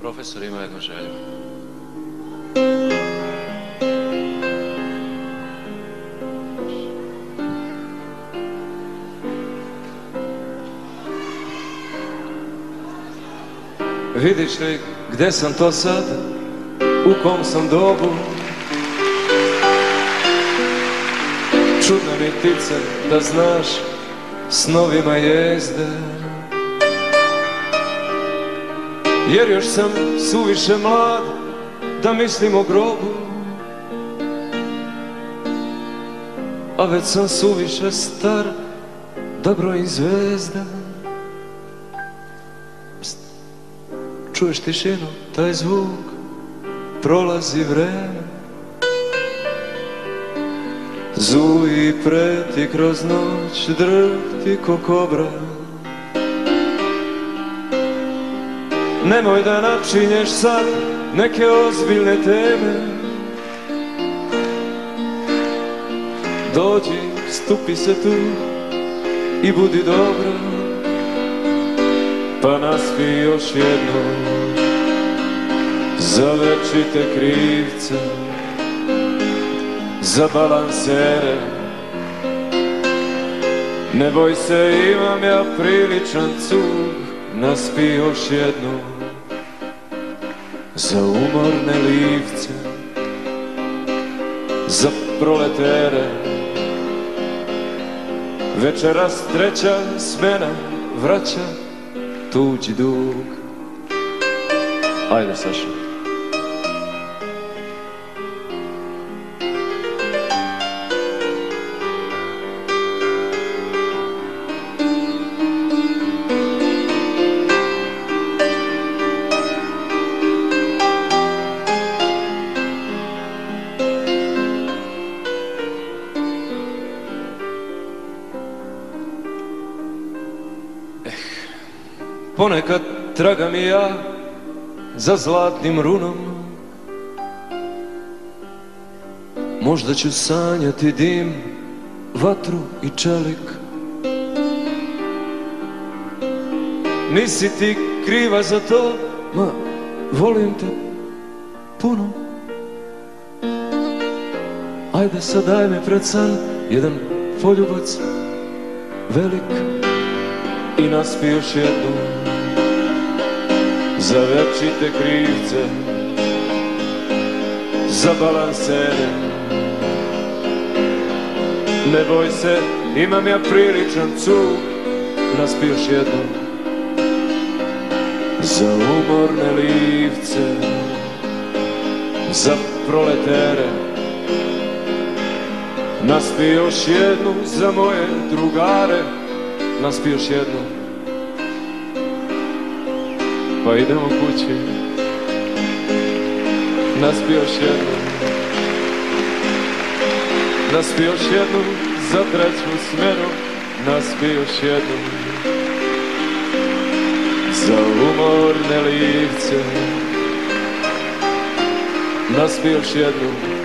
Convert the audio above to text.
Profesor ima jednu želju. Vidiš li gde sam to sad, u kom sam dobu? Čudna mi ptica da znaš snovima jezde Jer još sam suviše mlad da mislim o grobu A već sam suviše star da brojim zvezde. Čuješ tišinu, taj zvuk, prolazi vreme Zuji preti kroz noć, drhti ko kobra. Nemoj da načinješ sad neke ozbiljne teme. Dođi, stupi se tu i budi dobra. Pa naspi još jednom. Za večite krivce Za balansere. Ne boj se, imam ja priličan cug Naspi još jednom Za umorne livce. Za proletere. Večeras treća smena vraća tuđi dug. Ajde Saša Ponekad tragam i ja za zlatnim runom. Možda ću sanjati dim, vatru i čelik. Nisi ti kriva za to, ma volim te puno. Ajde sad daj mi pred san jedan poljubac velik i naspi još jednu. Za večite krivce za balansere. Ne boj se imam ja priličan cug naspi još jednu. Za umorne livce za proletere. Naspi još jednu za moje drugare naspi još jednu Pa idemo kući. Naspi još jednu Naspi još jednu Za treću smjenu Naspi još jednu Za umorne livce. Naspi još jednu